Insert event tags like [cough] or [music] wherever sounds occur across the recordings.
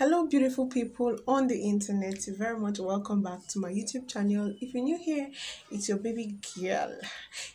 Hello, beautiful people on the internet. You're very much welcome back to my YouTube channel. If you're new here, it's your baby girl.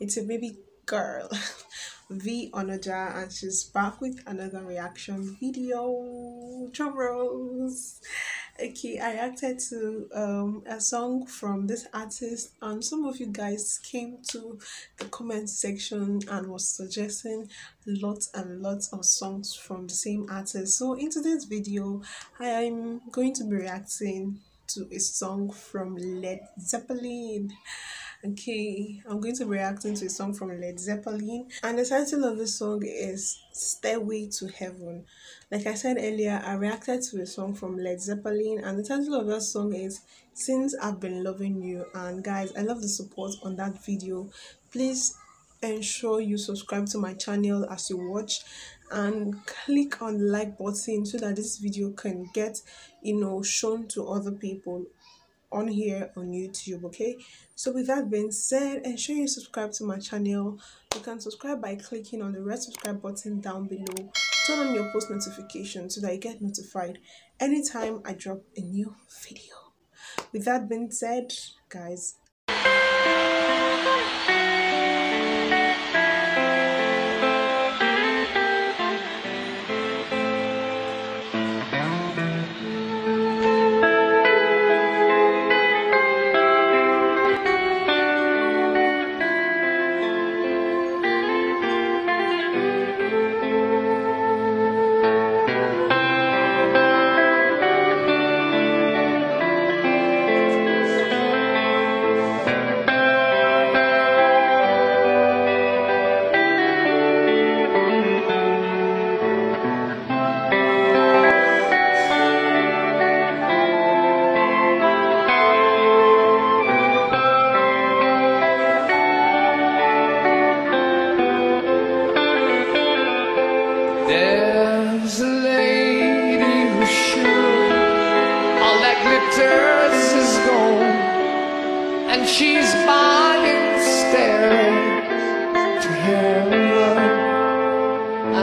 It's your baby girl, [laughs] Vee Onoja, and she's back with another reaction video. Drum rolls. Okay, I reacted to um, a song from this artist, and some of you guys came to the comment section and was suggesting lots and lots of songs from the same artist. So, in today's video, I am going to be reacting to a song from Led Zeppelin. Okay, I'm going to be reacting to a song from Led Zeppelin, and the title of the song is Stairway to Heaven. Like I said earlier, I reacted to a song from Led Zeppelin, and the title of that song is Since I've Been Loving You. And guys, I love the support on that video. Please ensure you subscribe to my channel as you watch and click on the like button so that this video can get you know shown to other people on here on YouTube, okay? So with that being said, ensure you subscribe to my channel. You can subscribe by clicking on the red subscribe button down below. Turn on your post notifications so that you get notified anytime I drop a new video. With that being said, guys,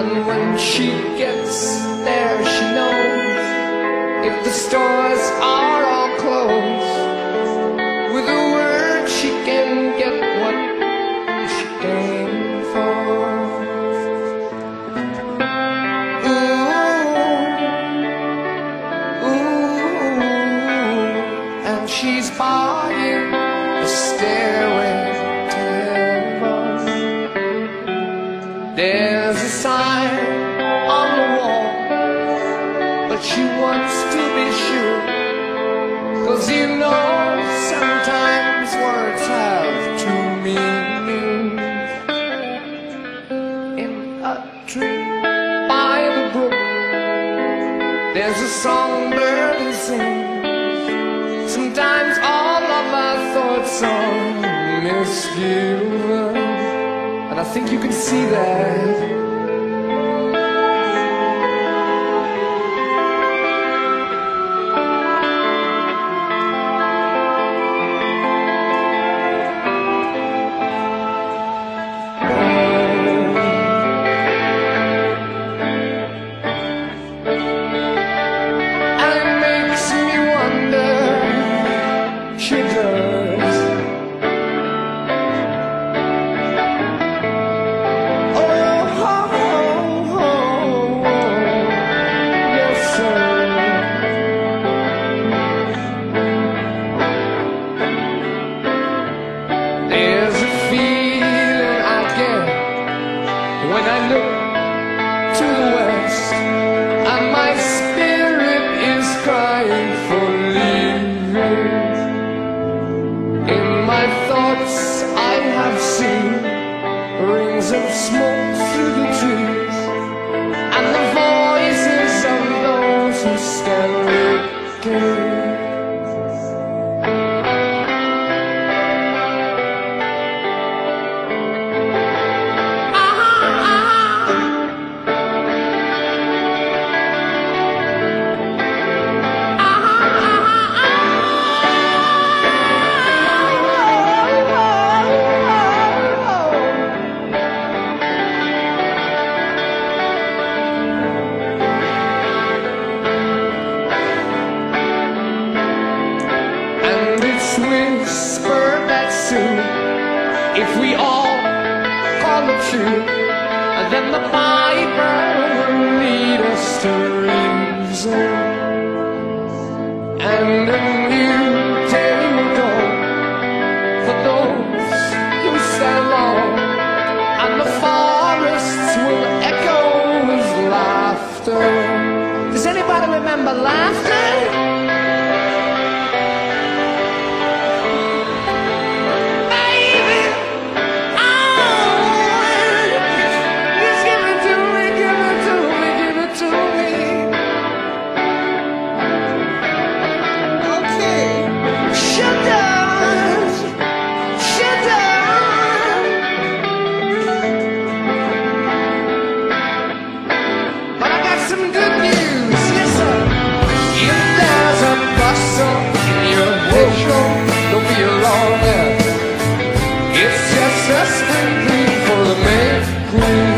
When she gets there, she knows if the stores are all closed, Sometimes all of my thoughts are misgiven, and I think you can see that. Those just spring for the May Queen.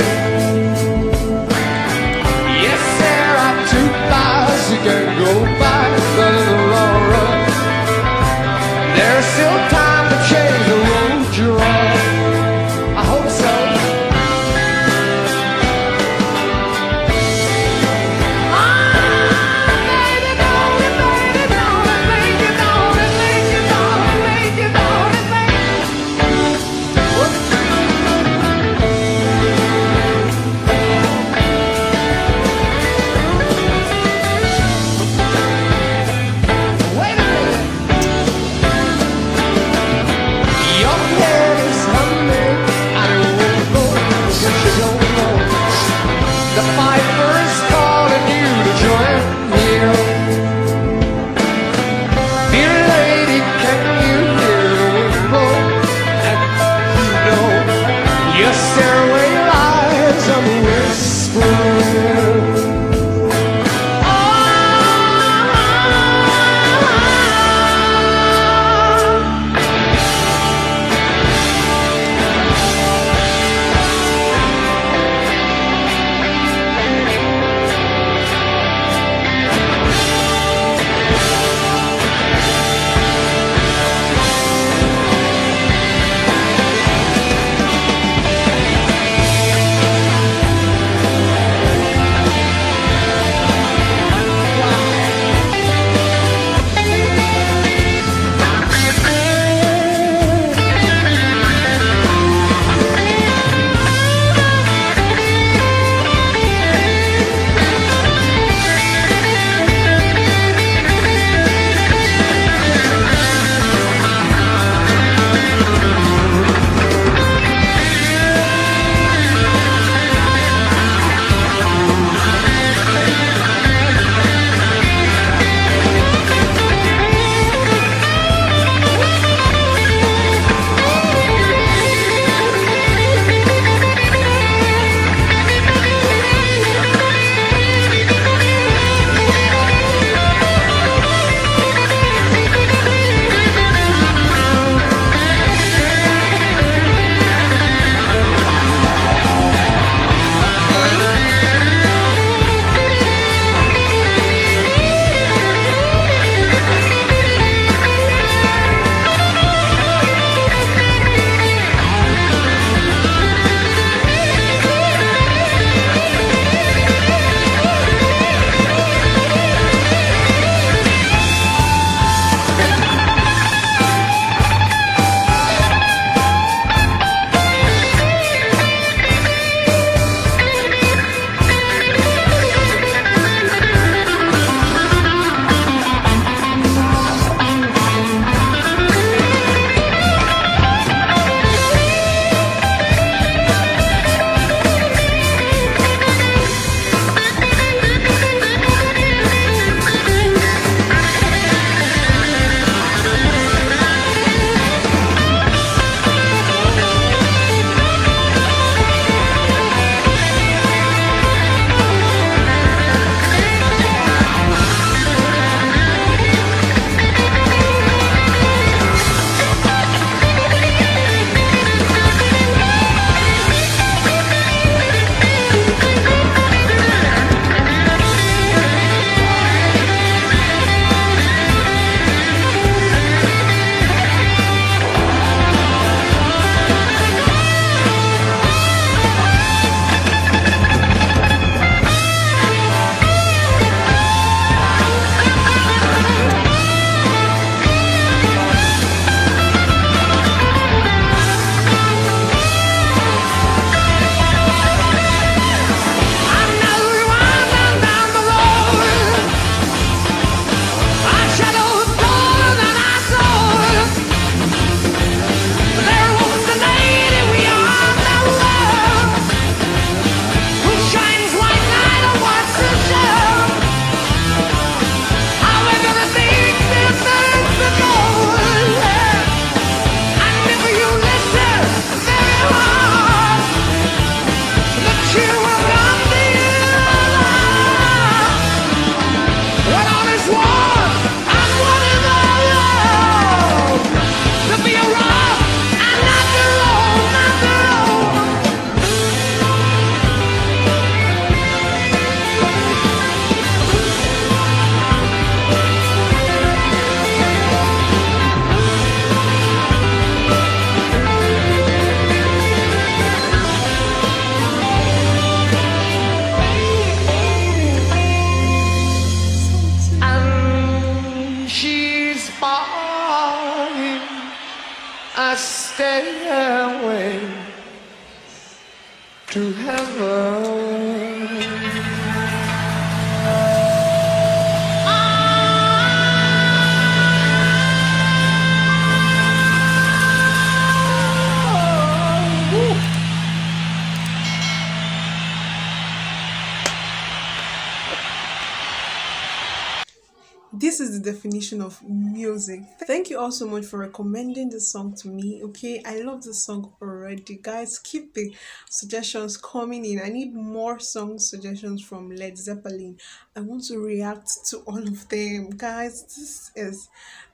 Is the definition of music. Thank you all so much for recommending this song to me okay? I love this song already. Guys keep the suggestions coming in. I need more song suggestions from led zeppelin. I want to react to all of them. Guys this is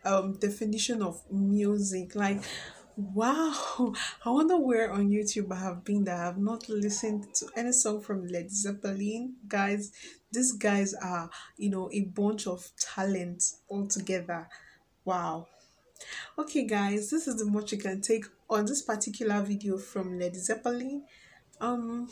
um definition of music. Like Wow, I wonder where on YouTube I have been that I have not listened to any song from Led Zeppelin. Guys, these guys are, you know, a bunch of talent altogether. Wow. Okay, guys, this is the much you can take on this particular video from Led Zeppelin. Um,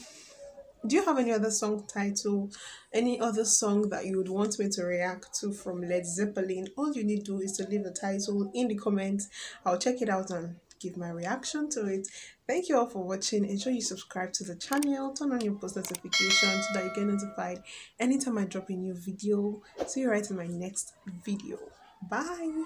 do you have any other song title any other song that you would want me to react to from led zeppelin all you need to do is to leave the title in the comments i'll check it out and give my reaction to it thank you all for watching. Ensure you subscribe to the channel. Turn on your post notifications so that you get notified anytime i drop a new video. See you right in my next video. Bye